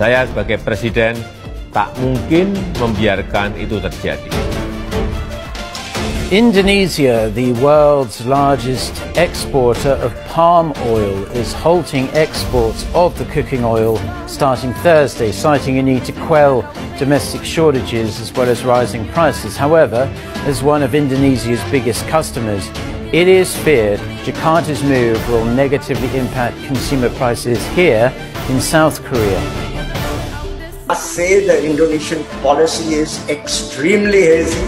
Saya sebagai presiden tak mungkin membiarkan itu terjadi. Indonesia, the world's largest exporter of palm oil, is halting exports of the cooking oil starting Thursday, citing a need to quell domestic shortages as well as rising prices. However, as one of Indonesia's biggest customers, it is feared Jakarta's move will negatively impact consumer prices here in South Korea. I say the Indonesian policy is extremely hazy.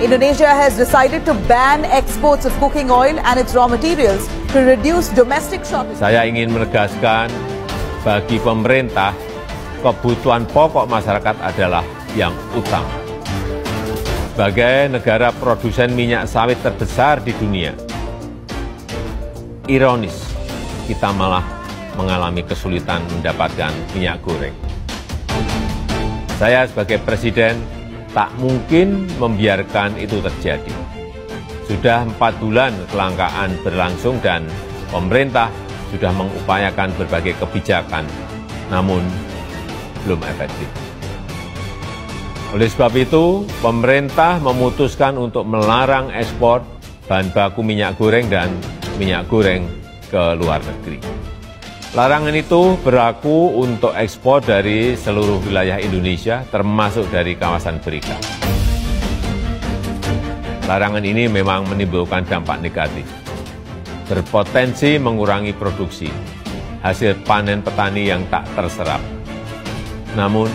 Indonesia has decided to ban exports of cooking oil and its raw materials to reduce domestic shortages. Saya ingin menegaskan bagi pemerintah kebutuhan pokok masyarakat adalah yang utama. Sebagai negara produsen minyak sawit terbesar di dunia, ironis kita malah mengalami kesulitan mendapatkan minyak goreng. Saya sebagai presiden tak mungkin membiarkan itu terjadi. Sudah empat bulan kelangkaan berlangsung dan pemerintah sudah mengupayakan berbagai kebijakan, namun belum efektif. Oleh sebab itu, pemerintah memutuskan untuk melarang ekspor bahan baku minyak goreng dan minyak goreng ke luar negeri. Larangan itu berlaku untuk ekspor dari seluruh wilayah Indonesia, termasuk dari kawasan berikat. Larangan ini memang menimbulkan dampak negatif, berpotensi mengurangi produksi, hasil panen petani yang tak terserap. Namun,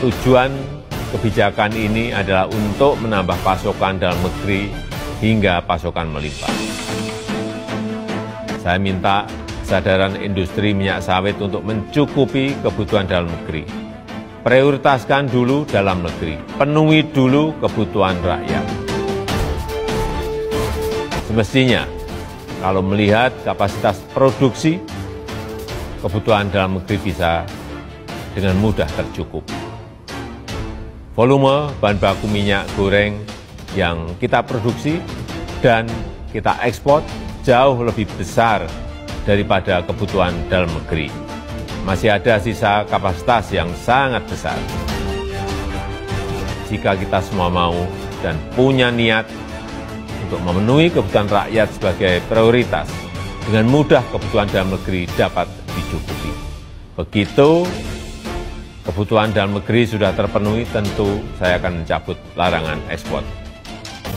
tujuan kebijakan ini adalah untuk menambah pasokan dalam negeri hingga pasokan melimpah. Saya minta kesadaran industri minyak sawit untuk mencukupi kebutuhan dalam negeri. Prioritaskan dulu dalam negeri, penuhi dulu kebutuhan rakyat. Semestinya, kalau melihat kapasitas produksi, kebutuhan dalam negeri bisa dengan mudah tercukup. Volume bahan baku minyak goreng yang kita produksi dan kita ekspor jauh lebih besar daripada kebutuhan dalam negeri. Masih ada sisa kapasitas yang sangat besar. Jika kita semua mau dan punya niat untuk memenuhi kebutuhan rakyat sebagai prioritas, dengan mudah kebutuhan dalam negeri dapat dicukupi. Begitu kebutuhan dalam negeri sudah terpenuhi, tentu saya akan mencabut larangan ekspor